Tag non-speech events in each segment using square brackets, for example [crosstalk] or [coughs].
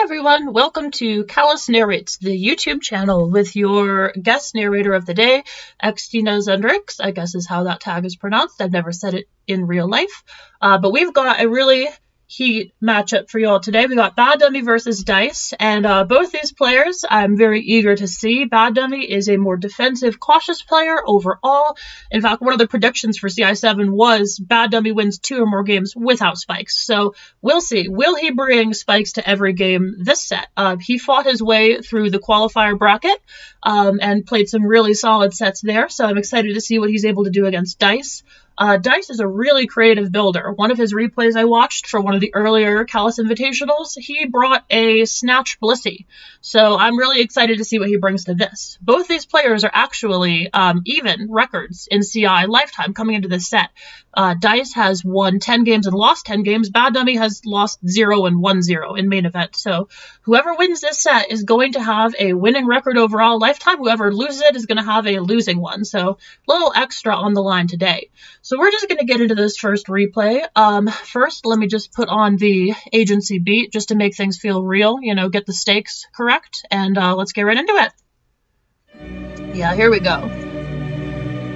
Hi everyone, welcome to CALLOUS Narrates, the YouTube channel with your guest narrator of the day, Xtina Xendrix, I guess is how that tag is pronounced. I've never said it in real life. Uh, but we've got a really heat matchup for y'all today. We got Bad Dummy versus Dice, and uh, both these players I'm very eager to see. Bad Dummy is a more defensive, cautious player overall. In fact, one of the predictions for CI7 was Bad Dummy wins two or more games without spikes. So we'll see. Will he bring spikes to every game this set? Uh, he fought his way through the qualifier bracket um, and played some really solid sets there, so I'm excited to see what he's able to do against Dice. Uh, Dice is a really creative builder. One of his replays I watched for one of the earlier CALLOUS Invitationals, he brought a Snatch Blissey. So I'm really excited to see what he brings to this. Both these players are actually um, even records in CI lifetime coming into this set. Uh, Dice has won 10 games and lost 10 games. Bad Dummy has lost 0 and 1 0 in main event. So whoever wins this set is going to have a winning record overall lifetime. Whoever loses it is going to have a losing one. So a little extra on the line today. So we're just going to get into this first replay. Um, first, let me just put on the agency beat just to make things feel real, you know, get the stakes correct, and uh, let's get right into it. Yeah, here we go.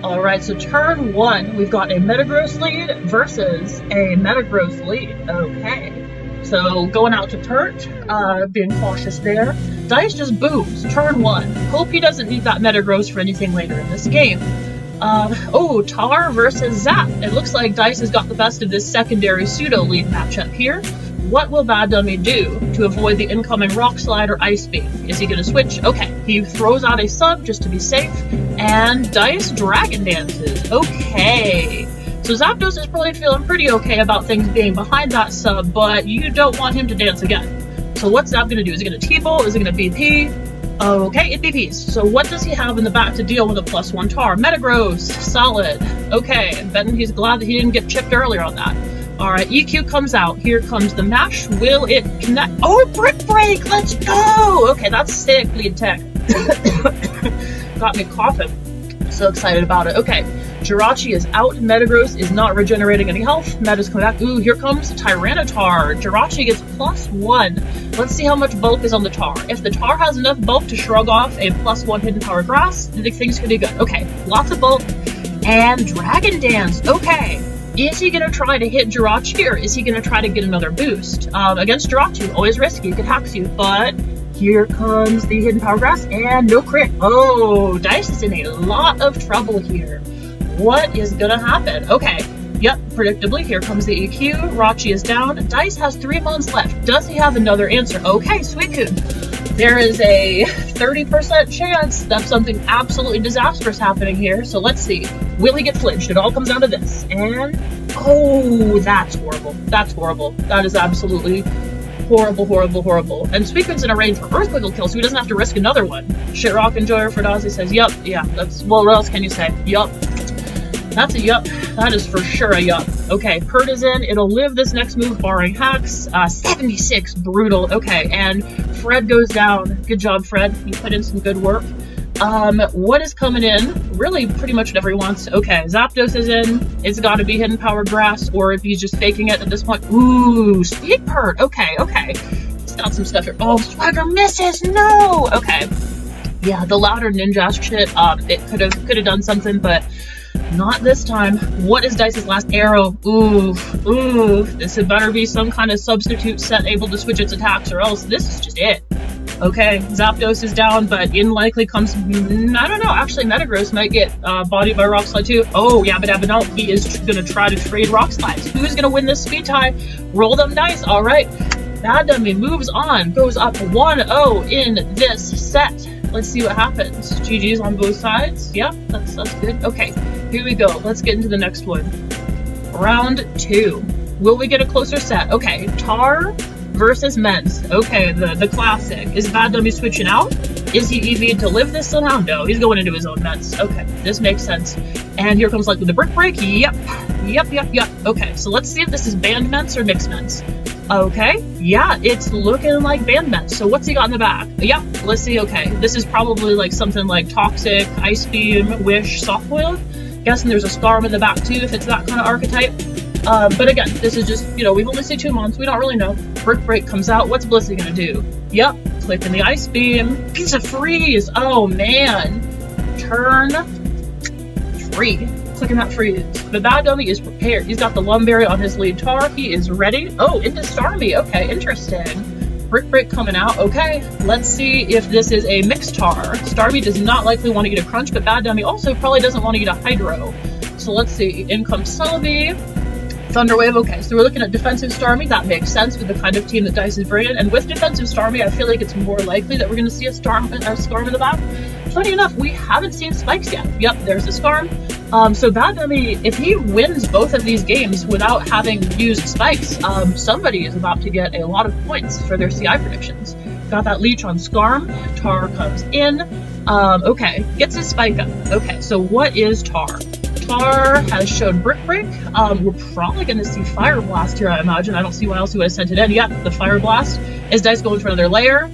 Alright, so turn one, we've got a Metagross lead versus a Metagross lead. Okay. So going out to Pert, uh, being cautious there. Dice just booms, turn one. Hope he doesn't need that Metagross for anything later in this game. Uh, oh, Tar versus Zap. It looks like Dice has got the best of this secondary pseudo lead matchup here. What will Bad Dummy do to avoid the incoming Rock Slide or Ice Beam? Is he going to switch? Okay, he throws out a sub just to be safe, and Dice Dragon Dances. Okay. So Zapdos is probably feeling pretty okay about things being behind that sub, but you don't want him to dance again. So what's Zap to do? Is he to T-Bolt? Is he to BP? Okay, it BPs. So what does he have in the back to deal with a plus one tar? Metagross, solid. Okay, betting he's glad that he didn't get chipped earlier on that. Alright, EQ comes out. Here comes the mash. Will it connect? Oh, Brick Break! Let's go! Okay, that's sick, lead tech. [coughs] Got me coughing. So excited about it. Okay, Jirachi is out. Metagross is not regenerating any health. Meta's coming back. Ooh, here comes Tyranitar. Jirachi gets plus one. Let's see how much bulk is on the tar. If the tar has enough bulk to shrug off a plus one hidden power grass, then things could be good. Okay, lots of bulk. And Dragon Dance. Okay, is he going to try to hit Jirachi or is he going to try to get another boost? Um, against Jirachi, always risky, it could hack you, but here comes the Hidden Power Grass and no crit. Oh, Dice is in a lot of trouble here. What is to happen? Okay, yep, predictably, here comes the EQ. Rachi is down. Dice has three mons left. Does he have another answer? Okay, Suicune there is a 30% chance that something absolutely disastrous happening here. So let's see. Will he get flinched? It all comes down to this. And, oh, that's horrible. That's horrible. That is absolutely horrible, horrible, horrible. And Suicune's in a range for Earthquake will kill, so he doesn't have to risk another one. Shitrock Enjoyer Ferdazi says, yup, yeah, that's, well, what else can you say? Yup. That's a yup. That is for sure a yup. Okay, Pert is in. It'll live this next move, barring hacks. Uh, 76, brutal. Okay, and Fred goes down. Good job, Fred. You put in some good work. Um, what is coming in? Really, pretty much whatever he wants. Okay, Zapdos is in. It's got to be Hidden Power Grass, or if he's just faking it at this point. Ooh, Speed Pert. Okay, okay. It's got some stuff here. Oh, Swagger misses. No. Okay. Yeah, the louder ninja shit. Um, it could have could have done something, but not this time. What is Dice's last arrow? Ooh, ooh. This had better be some kind of substitute set able to switch its attacks, or else this is just it. Okay, Zapdos is down, but in likely comes. Mm, I don't know. Actually, Metagross might get uh, bodied by Rock Slide too. Oh, yeah, but no, he is going to try to trade Rock Slides. Who's going to win this speed tie? Roll them dice. All right. Bad Dummy moves on, goes up 1-0 in this set. Let's see what happens. GG's on both sides. Yep, that's, that's good. Okay, here we go. Let's get into the next one. Round two. Will we get a closer set? Okay, Tar versus Mence. Okay, the, the classic. Is Bad Dummy switching out? Is he EV to live this somehow? No, he's going into his own Mence. Okay, this makes sense. And here comes like the brick break. Yep. Yep, yep, yep. Okay, so let's see if this is band Mence or mixed Mence. Okay, yeah, it's looking like band Mence. So what's he got in the back? Yep, let's see. Okay, this is probably like something like Toxic, Ice Beam, Wish, Soft Boiled. Guessing there's a Scarm in the back too, if it's that kind of archetype. Um, but again, this is just, you know, we've only seen two months. We don't really know. Brick Break comes out. What's Blissey going to do? Yep, click in the Ice Beam. Of Freeze. Oh, man. Turn three. Clicking that freeze. The Bad Dummy is prepared. He's got the Lum Berry on his lead tar. He is ready. Oh, into Starmie. Okay, interesting. Brick Break coming out. Okay, let's see if this is a mixed tar. Starmie does not likely want to eat a Crunch, but Bad Dummy also probably doesn't want to eat a Hydro. So let's see. In comes Celebi. Thunderwave, okay, so we're looking at defensive Starmie. That makes sense with the kind of team that Dice is bringing. And with defensive Starmie, I feel like it's more likely that we're going to see a Skarm, a Skarm in the back. Funny enough, we haven't seen Spikes yet. Yep, there's a Skarm. Um, so Bad if he wins both of these games without having used Spikes, um, somebody is about to get a lot of points for their CI predictions. Got that Leech on Skarm. Tar comes in. Um, okay, gets his Spike up. Okay, so what is Tar? Tar has shown Brick Break. Um, we're probably going to see Fire Blast here, I imagine. I don't see why else he would have sent it in. Yep, the Fire Blast. Is Dice going for another layer?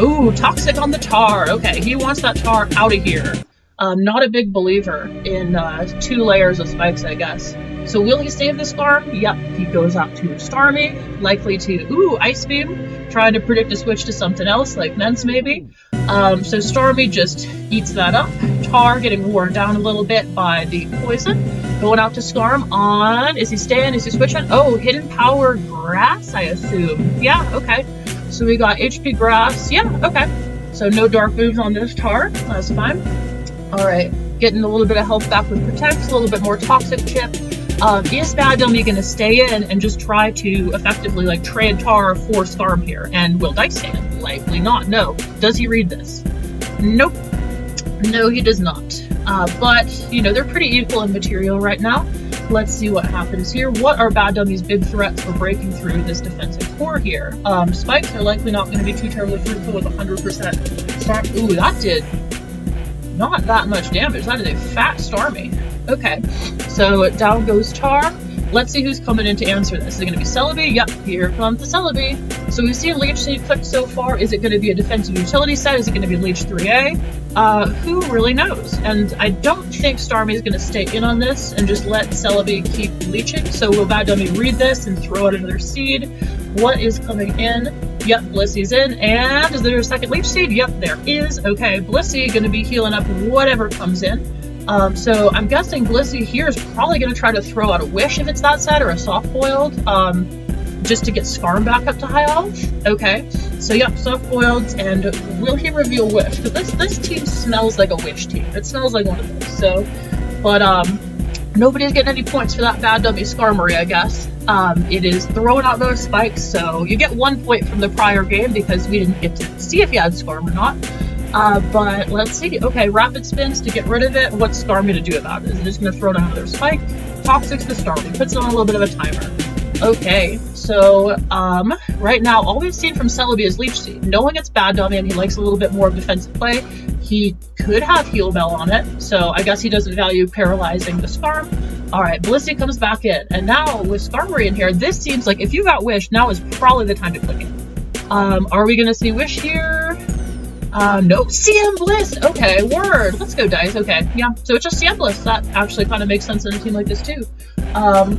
Ooh, Toxic on the Tar. Okay, he wants that Tar out of here. Um, not a big believer in uh, two layers of spikes, I guess. So will he save the Skarm? Yep, he goes out to Starmie, likely to, ooh, Ice Beam, trying to predict a switch to something else, like Mence maybe. Um, so Starmie just eats that up. Tar getting worn down a little bit by the poison. Going out to Skarm on, is he staying, is he switching? Oh, Hidden Power Grass, I assume. Yeah, okay. So we got HP Grass, yeah, okay. So no dark moves on this Tar, that's fine. Alright, getting a little bit of health back with Protect, a little bit more Toxic Chip. Um, is Bad Dummy going to stay in and just try to effectively like trade Tar for Skarm here? And will Dice stand? Likely not. No. Does he read this? Nope. No, he does not. Uh, but, you know, they're pretty equal in material right now. Let's see what happens here. What are Bad Dummy's big threats for breaking through this defensive core here? Um, spikes are likely not going to be too terribly fruitful with 100% start. Ooh, that did not that much damage. That is a fat Starmie. Okay, so down goes Tar. Let's see who's coming in to answer this. Is it going to be Celebi? Yep, here comes the Celebi. So we've seen Leech Seed clicked so far. Is it going to be a defensive utility set? Is it going to be Leech 3A? Uh, who really knows? And I don't think Starmie is going to stay in on this and just let Celebi keep leeching. So will Bad Dummy read this and throw out another seed? What is coming in? Yep, Blissey's in. And is there a second Leech Seed? Yep, there is. Okay, Blissey going to be healing up whatever comes in. Um, so I'm guessing Blissey here is probably going to try to throw out a Wish if it's that set, or a Soft Boiled, um, just to get Skarm back up to high health. Okay, so yep, Soft Boiled, and will he reveal Wish? Because this, this team smells like a Wish team. It smells like one of those, so, but, um, nobody's getting any points for that bad dummy Skarmory, I guess. Um, it is throwing out those spikes, so you get one point from the prior game because we didn't get to see if you had Skarm or not. Uh, but let's see. Okay, rapid spins to get rid of it. What's Skarm going to do about it? Is it just going to throw down another spike? Toxic's the Starmie. Puts it on a little bit of a timer. Okay, so um, right now all we've seen from Celebi is Leech Seed. Knowing it's bad dummy and he likes a little bit more of defensive play, he could have Heal Bell on it, so I guess he doesn't value paralyzing the Skarm. Alright, Blissey comes back in, and now with Skarmory in here, this seems like if you got Wish, now is probably the time to click it. Um, are we gonna see Wish here? Uh, nope. CM Bliss! Okay, word! Let's go, Dice. Okay, yeah. So it's just CM Bliss. That actually kind of makes sense in a team like this, too. Um,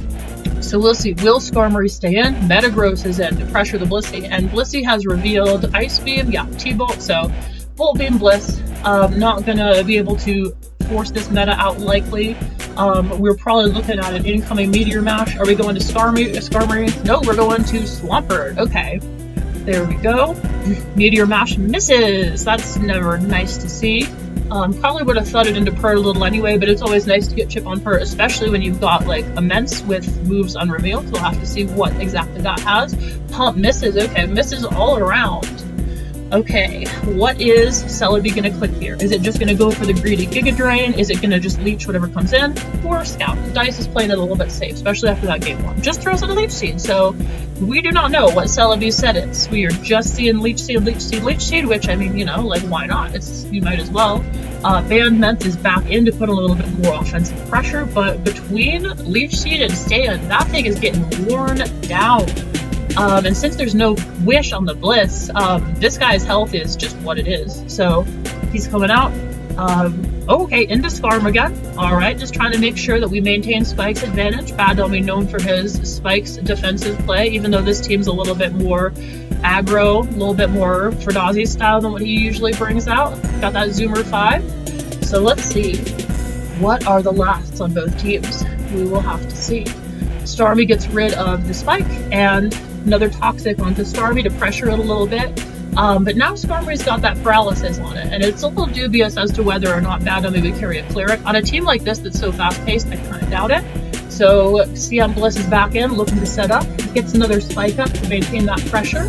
so we'll see. Will Skarmory stay in? Metagross is in to pressure the Blissey. And Blissey has revealed Ice Beam, yeah, T-Bolt, so Volt Beam Bliss. Um, not gonna be able to force this meta out likely. Um, we're probably looking at an incoming Meteor Mash. Are we going to Skarmory? Skarmory? No, we're going to Swampert. Okay. There we go. Meteor Mash misses. That's never nice to see. Um, probably would have thudded into Pert a little anyway, but it's always nice to get Chip on Pert, especially when you've got like Immense with moves unrevealed. We'll have to see what exactly that has. Pump misses. Okay, misses all around. Okay, what is Celebi going to click here? Is it just going to go for the greedy Giga Drain? Is it going to just leech whatever comes in? Or Scout? Dice is playing it a little bit safe, especially after that game one. Just throws in a Leech Seed, so we do not know what Celebi said it's. We are just seeing Leech Seed, Leech Seed, Leech Seed, which, I mean, you know, like, why not? It's You might as well. Uh, Band Mence is back in to put a little bit more offensive pressure, but between Leech Seed and Sand, that thing is getting worn down. Um, and since there's no wish on the bliss, um, this guy's health is just what it is. So he's coming out. Um, Okay, into Skarm again. All right, just trying to make sure that we maintain Spike's advantage. Bad Dummy known for his Spike's defensive play, even though this team's a little bit more aggro, a little bit more Ferdazi style than what he usually brings out. Got that Zoomer 5. So let's see. What are the lasts on both teams? We will have to see. Starmie gets rid of the Spike and another Toxic onto Starmie to pressure it a little bit. Um, but now Skarmory's got that paralysis on it, and it's a little dubious as to whether or not Bad Dummy would carry a Cleric. On a team like this that's so fast-paced, I kind of doubt it. So CM Bliss is back in, looking to set up. Gets another spike up to maintain that pressure.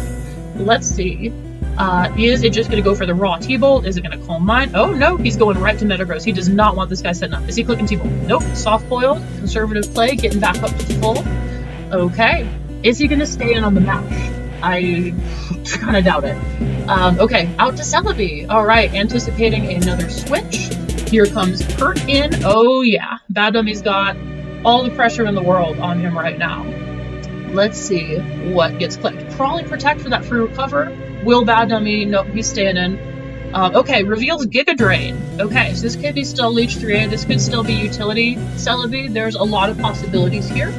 Let's see. Uh, is it just going to go for the raw T-Bolt? Is it going to Calm Mind? Oh no, he's going right to Metagross. He does not want this guy setting up. Is he clicking T-Bolt? Nope. Soft boiled, conservative play, getting back up to full. Okay. Is he going to stay in on the mash? I [laughs] kind of doubt it. Um, okay, out to Celebi. All right, anticipating another switch. Here comes Pert in. Oh yeah, Bad Dummy's got all the pressure in the world on him right now. Let's see what gets clicked. Crawling Protect for that free recover. Will Bad Dummy? Nope, he's staying in. Um, okay, reveals Giga Drain. Okay, so this could be still Leech 3A. This could still be Utility Celebi. There's a lot of possibilities here.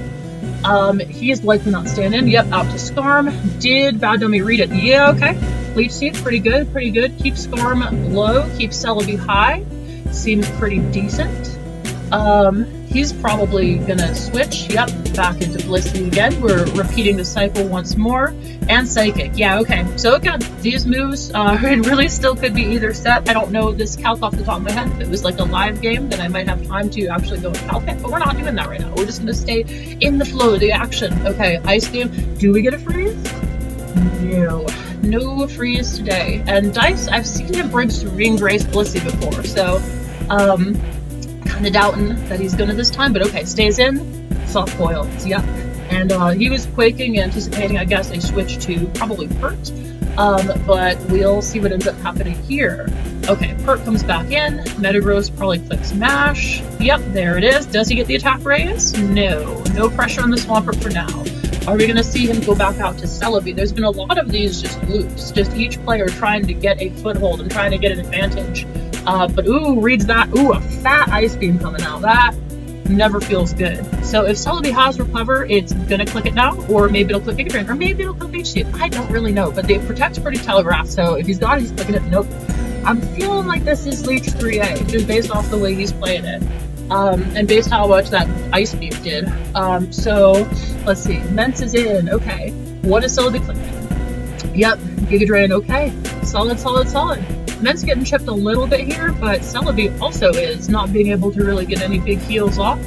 Um, he is likely not standing. Yep, out to Skarm. Did Bad Dummy read it? Yeah, okay. Leech Seed, pretty good, pretty good. Keep Skarm low, keep Celebi high. Seems pretty decent. Um, he's probably gonna switch, yep, back into Blissey again. We're repeating the cycle once more. And Psychic, yeah, okay. So again, these moves, uh, [laughs] it really still could be either set. I don't know this calc off the top of my head. If it was like a live game, then I might have time to actually go and calc it, but we're not doing that right now. We're just gonna stay in the flow the action. Okay, Ice Beam, do we get a freeze? No. No freeze today. And Dice, I've seen him bring Serene Grace Blissey before, so, um, kind of doubting that he's gonna this time, but okay, stays in, soft boils, yep. And uh, he was quaking, anticipating, I guess, a switch to probably Pert, um, but we'll see what ends up happening here. Okay, Pert comes back in, Metagross probably clicks Mash, yep, there it is. Does he get the attack raise? No, no pressure on the Swampert for now. Are we going to see him go back out to Celebi? There's been a lot of these just loops, just each player trying to get a foothold and trying to get an advantage. Uh, but ooh, reads that. Ooh, a fat ice beam coming out. That never feels good. So if Celebi has Recover, it's gonna click it now, or maybe it'll click again, or maybe it'll click HC. I don't really know, but the Protect's pretty telegraphed, so if he's got he's clicking it. Nope. I'm feeling like this is Leech 3A, just based off the way he's playing it. Um, and based how much that Ice Beam did. Um, so, let's see. Mence is in. Okay. What is Celebi clicking? Yep. Giga Drain. Okay. Solid, solid, solid. Mence getting chipped a little bit here, but Celebi also is not being able to really get any big heals off.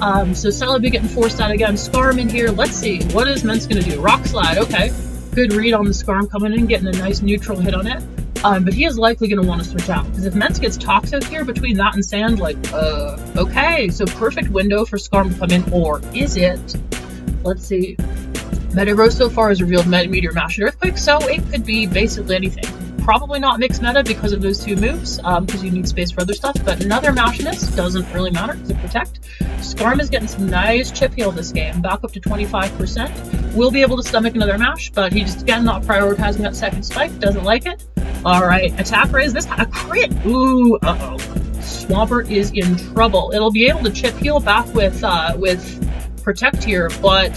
Um, so Celebi getting forced out again. Skarm in here. Let's see. What is Mence going to do? Rock Slide. Okay. Good read on the Skarm coming in, getting a nice neutral hit on it. Um, but he is likely going to want to switch out. Because if Mence gets Toxic here between that and Sand, like, uh, okay. So perfect window for Skarm to come in. Or is it? Let's see. Metagross so far has revealed Meta Meteor Mash and Earthquake, so it could be basically anything probably not mixed meta because of those two moves, because um, you need space for other stuff, but another Mashinist doesn't really matter of Protect. Skarm is getting some nice chip heal this game, back up to 25%. Will be able to stomach another Mash, but he's just again not prioritizing that second spike, doesn't like it. Alright, attack raise this a crit! Ooh, uh-oh. Swampert is in trouble. It'll be able to chip heal back with, uh, with Protect here, but...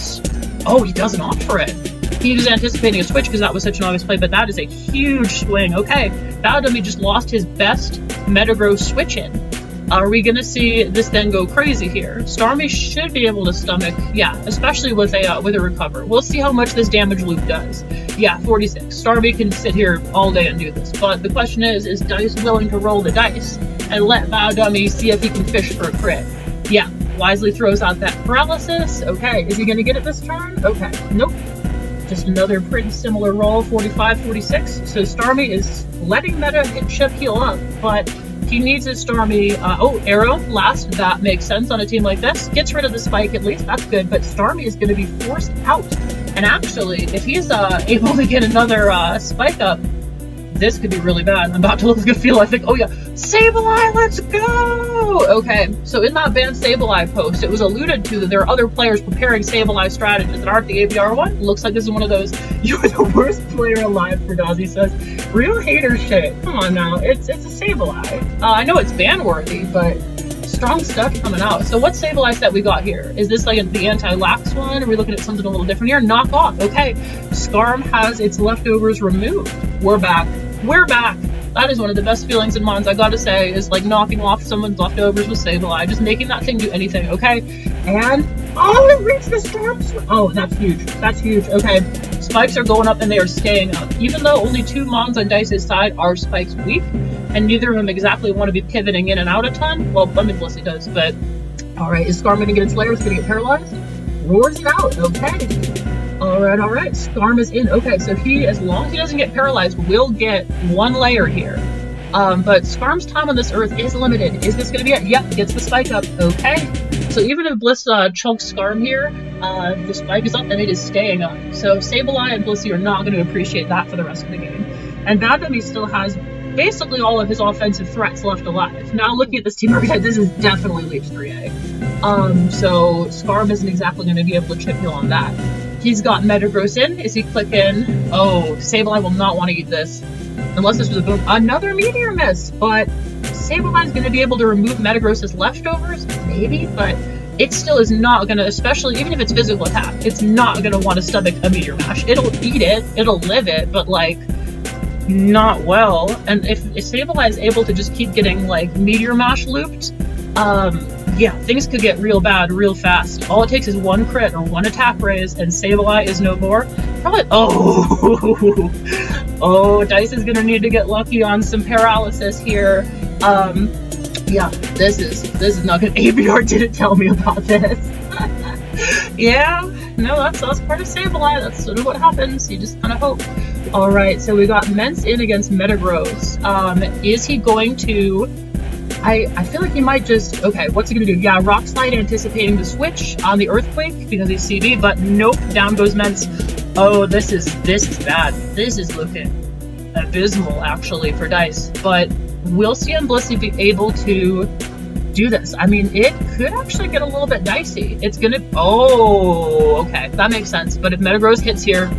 Oh, he doesn't offer it he was anticipating a switch because that was such an obvious play, but that is a huge swing. Okay, Bad just lost his best Metagross switch in. Are we going to see this then go crazy here? Starmie should be able to stomach, yeah, especially with a uh, with a recover. We'll see how much this damage loop does. Yeah, 46. Starmie can sit here all day and do this, but the question is, is Dice willing to roll the dice and let Bad Dummy see if he can fish for a crit? Yeah, wisely throws out that paralysis. Okay, is he going to get it this turn? Okay, nope just another pretty similar roll, 45-46. So Starmie is letting Meta hit chip heal up, but he needs his Starmie. Uh, oh, Aero last. That makes sense on a team like this. Gets rid of the spike at least. That's good. But Starmie is going to be forced out. And actually, if he's uh, [laughs] able to get another uh, spike up, this could be really bad. I'm about to look the field. I think, oh yeah, Sableye, let's go! Okay, so in that banned Sableye post, it was alluded to that there are other players preparing Sableye strategies that aren't the ABR one. Looks like this is one of those, [laughs] you're the worst player alive, Ferdazi says. Real hater shit. Come on now, it's it's a Sableye. Uh, I know it's ban worthy, but strong stuff coming out. So what Sableye that we got here? Is this like the anti-lax one? Are we looking at something a little different here? Knock off. Okay. Scarm has its leftovers removed. We're back. We're back. That is one of the best feelings in Mons, I gotta say, is like knocking off someone's leftovers with Sableye, just making that thing do anything, okay? And, oh, it reached the stamps! Oh, that's huge. That's huge. Okay, spikes are going up and they are staying up. Even though only two Mons on Dice's side are spikes weak, and neither of them exactly want to be pivoting in and out a ton. Well, I mean, Blissey does, but alright, is Scarm gonna get its layers? Gonna get paralyzed? Roars it out, okay. Alright, alright, Scarm is in. Okay, so he, as long as he doesn't get paralyzed, will get one layer here. Um, but Scarm's time on this earth is limited. Is this gonna be it? Yep, gets the spike up. Okay. So even if Bliss uh, chunks Scarm here, uh, the spike is up and it is staying up. So Sableye and Blissey are not going to appreciate that for the rest of the game. And Bad Dummy still has basically all of his offensive threats left alive. Now looking at this team archetype, this is definitely Leech 3A. Um, so Scarm isn't exactly going to be able to chip heal on that. He's got Metagross in. Is he clicking? Oh, Sableye will not want to eat this. Unless this was a boom. Another Meteor Miss, but Sableye is going to be able to remove Metagross's leftovers? Maybe, but it still is not going to, especially even if it's physical attack, it's not going to want to stomach a Meteor Mash. It'll eat it, it'll live it, but like, not well. And if, if Sableye is able to just keep getting like Meteor Mash looped, um, yeah, things could get real bad real fast. All it takes is one crit or one attack raise, and Sableye is no more. Probably. Oh, [laughs] oh, Dice is gonna need to get lucky on some paralysis here. Um, yeah, this is this is not good. [laughs] ABR didn't tell me about this. [laughs] yeah, no, that's that's part of Sableye. That's sort of what happens. You just kind of hope. All right, so we got Mence in against Metagross. Um, is he going to? I, I feel like he might just, okay, what's he gonna do? Yeah, Rock Slide anticipating the switch on the Earthquake because he's CB, but nope, down goes Mence. Oh, this is, this is bad. This is looking abysmal, actually, for Dice. But will and Blissey be able to do this? I mean, it could actually get a little bit dicey. It's gonna, oh, okay, that makes sense. But if Metagross hits here,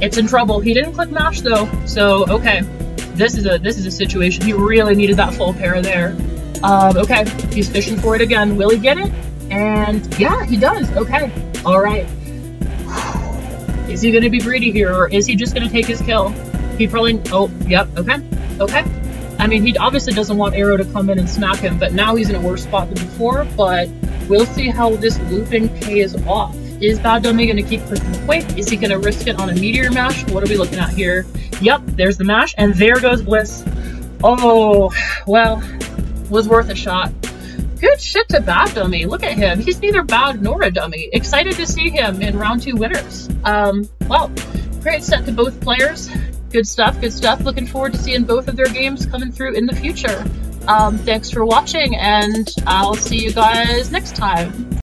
it's in trouble. He didn't click Mash, though, so, okay this is a this is a situation. He really needed that full pair there. Um, okay, he's fishing for it again. Will he get it? And yeah, he does. Okay, all right. [sighs] Is he going to be greedy here, or is he just going to take his kill? He probably. Oh, yep. Okay, okay. I mean, he obviously doesn't want Aero to come in and smack him, but now he's in a worse spot than before. But we'll see how this looping pays off. Is Bad Dummy going to keep the Quake? Is he going to risk it on a Meteor Mash? What are we looking at here? Yep, there's the mash, and there goes Bliss. Oh, well, was worth a shot. Good shit to Bad Dummy. Look at him. He's neither bad nor a dummy. Excited to see him in round two winners. Um, well, great set to both players. Good stuff, good stuff. Looking forward to seeing both of their games coming through in the future. Um, thanks for watching, and I'll see you guys next time.